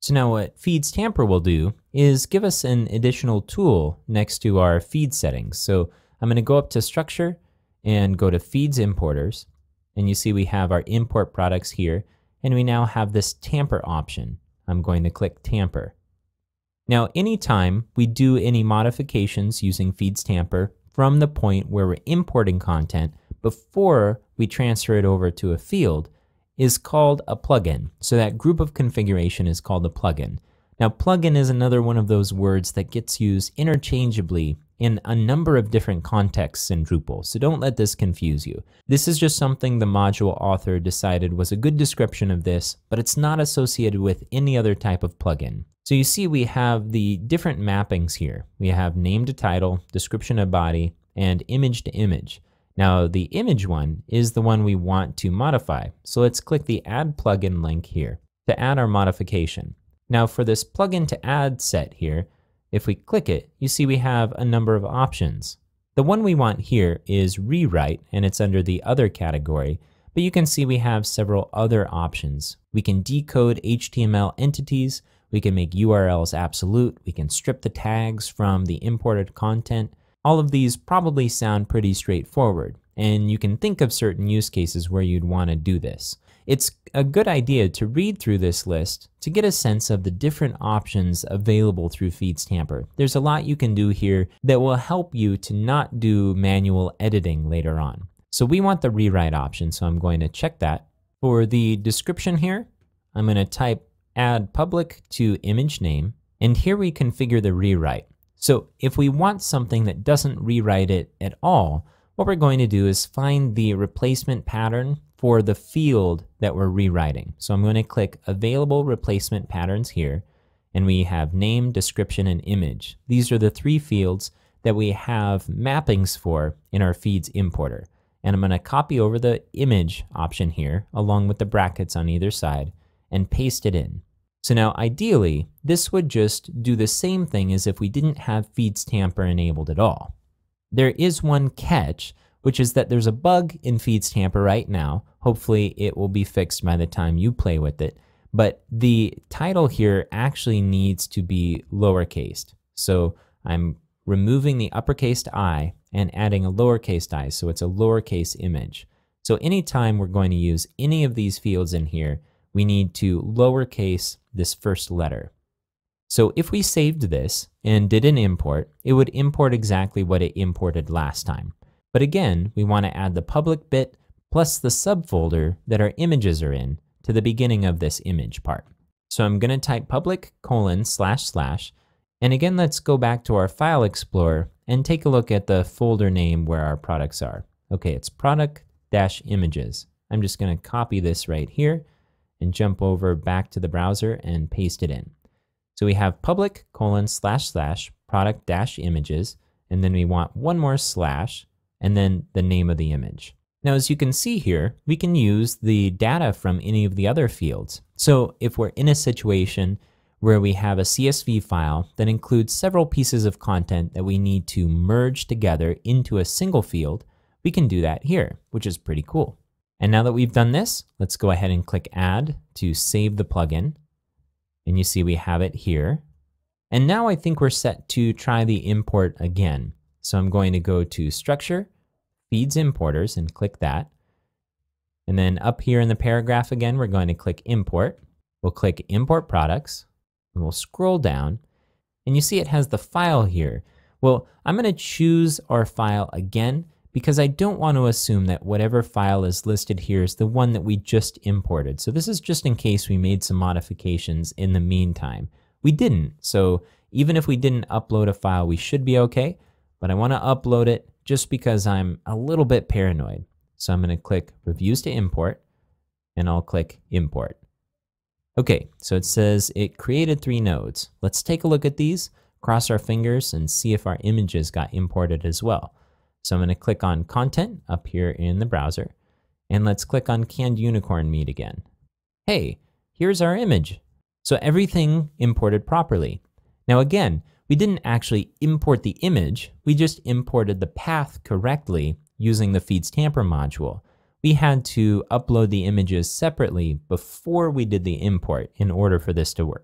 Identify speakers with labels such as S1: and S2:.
S1: So now what feeds tamper will do is give us an additional tool next to our feed settings. So I'm going to go up to structure and go to feeds importers. And you see we have our import products here. And we now have this tamper option. I'm going to click tamper. Now, anytime we do any modifications using feeds tamper from the point where we're importing content before we transfer it over to a field, is called a plugin. So that group of configuration is called a plugin. Now, plugin is another one of those words that gets used interchangeably in a number of different contexts in Drupal, so don't let this confuse you. This is just something the module author decided was a good description of this, but it's not associated with any other type of plugin. So you see we have the different mappings here. We have name to title, description of body, and image to image. Now the image one is the one we want to modify. So let's click the add plugin link here to add our modification. Now for this plugin to add set here, if we click it, you see we have a number of options. The one we want here is rewrite and it's under the other category, but you can see we have several other options. We can decode HTML entities, we can make URLs absolute, we can strip the tags from the imported content, all of these probably sound pretty straightforward, and you can think of certain use cases where you'd want to do this. It's a good idea to read through this list to get a sense of the different options available through Feeds Tamper. There's a lot you can do here that will help you to not do manual editing later on. So we want the rewrite option, so I'm going to check that. For the description here, I'm going to type add public to image name, and here we configure the rewrite. So if we want something that doesn't rewrite it at all, what we're going to do is find the replacement pattern for the field that we're rewriting. So I'm going to click available replacement patterns here, and we have name, description, and image. These are the three fields that we have mappings for in our feeds importer. And I'm going to copy over the image option here, along with the brackets on either side, and paste it in. So now ideally, this would just do the same thing as if we didn't have feeds tamper enabled at all. There is one catch, which is that there's a bug in feeds tamper right now. Hopefully it will be fixed by the time you play with it. But the title here actually needs to be lowercased. So I'm removing the uppercase I and adding a lowercase i, so it's a lowercase image. So anytime we're going to use any of these fields in here, we need to lowercase this first letter. So if we saved this and did an import, it would import exactly what it imported last time. But again, we want to add the public bit plus the subfolder that our images are in to the beginning of this image part. So I'm going to type public colon slash slash. And again, let's go back to our file explorer and take a look at the folder name where our products are. Okay, it's product dash images. I'm just going to copy this right here and jump over back to the browser and paste it in. So we have public colon slash slash product dash images, and then we want one more slash, and then the name of the image. Now, as you can see here, we can use the data from any of the other fields. So if we're in a situation where we have a CSV file that includes several pieces of content that we need to merge together into a single field, we can do that here, which is pretty cool. And now that we've done this, let's go ahead and click Add to save the plugin. And you see we have it here. And now I think we're set to try the import again. So I'm going to go to Structure, Feeds Importers, and click that. And then up here in the paragraph again, we're going to click Import. We'll click Import Products, and we'll scroll down. And you see it has the file here. Well, I'm going to choose our file again because I don't want to assume that whatever file is listed here is the one that we just imported. So this is just in case we made some modifications in the meantime. We didn't, so even if we didn't upload a file, we should be okay, but I want to upload it just because I'm a little bit paranoid. So I'm going to click Reviews to Import, and I'll click Import. Okay, so it says it created three nodes. Let's take a look at these, cross our fingers, and see if our images got imported as well. So I'm going to click on Content up here in the browser, and let's click on Canned Unicorn Meat again. Hey, here's our image. So everything imported properly. Now again, we didn't actually import the image, we just imported the path correctly using the Feeds Tamper module. We had to upload the images separately before we did the import in order for this to work.